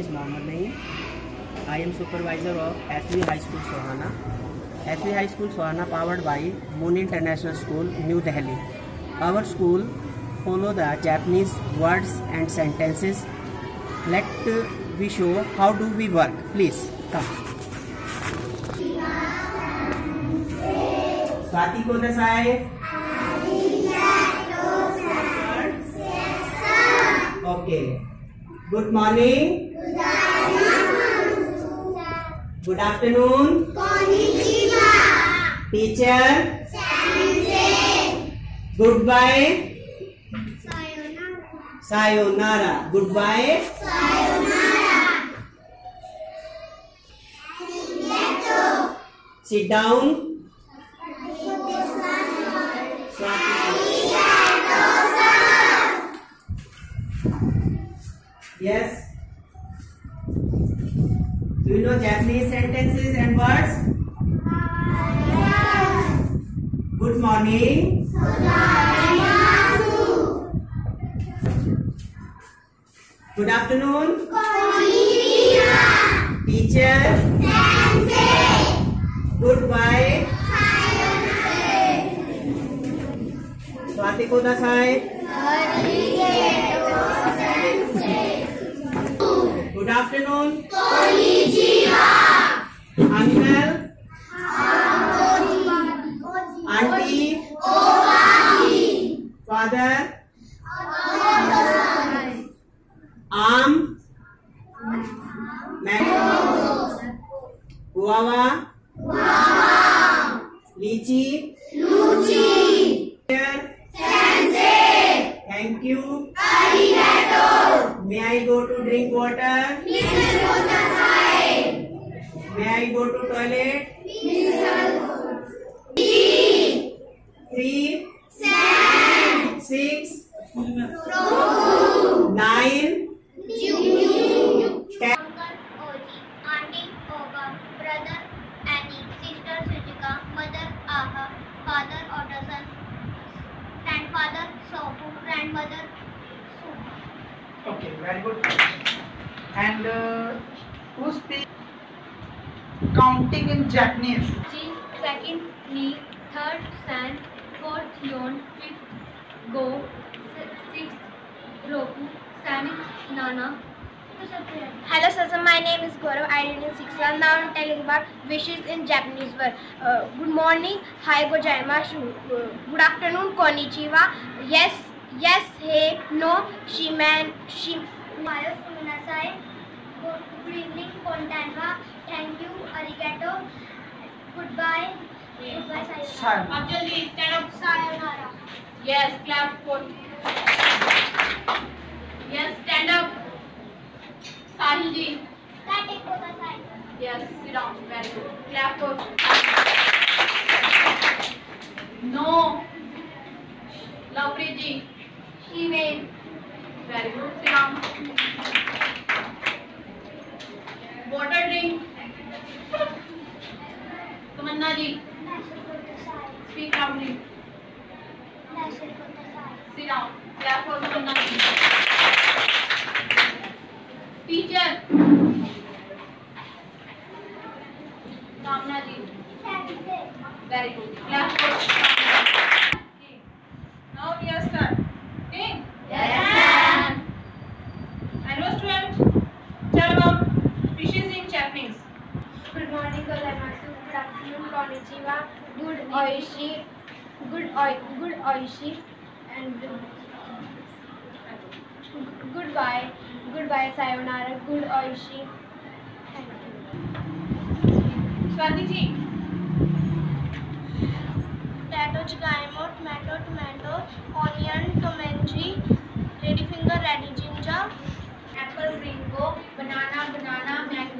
Is Mohammad Naeem I am supervisor of S V high school Sohana S V high school Sohana powered by Moon International School New Delhi our school follow the Japanese words and sentences let we show how do we work please come Swati को okay good morning Good afternoon. Konnichiwa. Teacher. Sensei. Goodbye. Sayonara. Sayonara. Goodbye. Sayonara. Arigato. Sit down. Yes. Do you know Japanese sentences and words? Yes. Good morning. Good afternoon. Teacher. Goodbye. Swati Kodasai. Good afternoon. Uncle. Auntie. Father. Arm. Mango. Guava. Lychee. Here. Thank you. May I go to drink water? I go to toilet? Three. Six. Nine. Ten. Uncle Oji, Auntie Father Otterson, Grandmother. Okay, very good. And uh, who speak counting in Japanese? Ji, second knee, third stand, fourth yon, fifth go, si- sixth roku, seventh nana. Hello, sir. My name is Gaurav. I read in sixth class. Now I'm telling about wishes in Japanese word. Uh, good morning. Hi, gozaimasu. Uh, good afternoon. Konnichiwa. Yes, yes, hey, no. Shiman, shim. Mayo Suminasai, good evening कोंटानवा thank you अरिगेटो good bye good bye sir अब जल्दी stand up sir yes clap for Water drink. Tamanna ji. Speak loudly. Sit down. Clap for Tamanna ji. Teacher. Kamna ji. Very good. Clap for. Okay. Now we are start. Okay? Yes, Hello student. Tell about fishes in Japanese. Good morning, Good. Konnichiwa. Good oishi. Good oi. Good oishi. And goodbye. Goodbye. Sayonara. Good oishi. Thank you. Swati ji. Potato, chigaimo, tomato, tomato, onion, tomanji, ladyfinger, ready ginger, Apple, ringo, banana, banana, mango,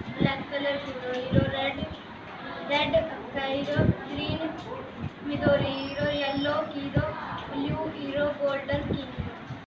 black colour hero red red हीरो green मिदोरी हीरो yellow हीरो blue हीरो golden की